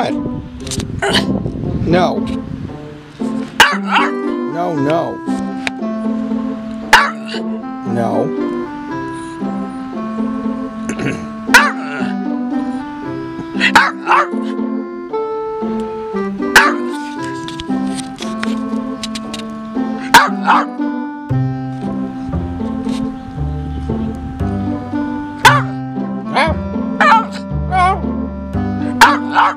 What? No. No, no. No. Right.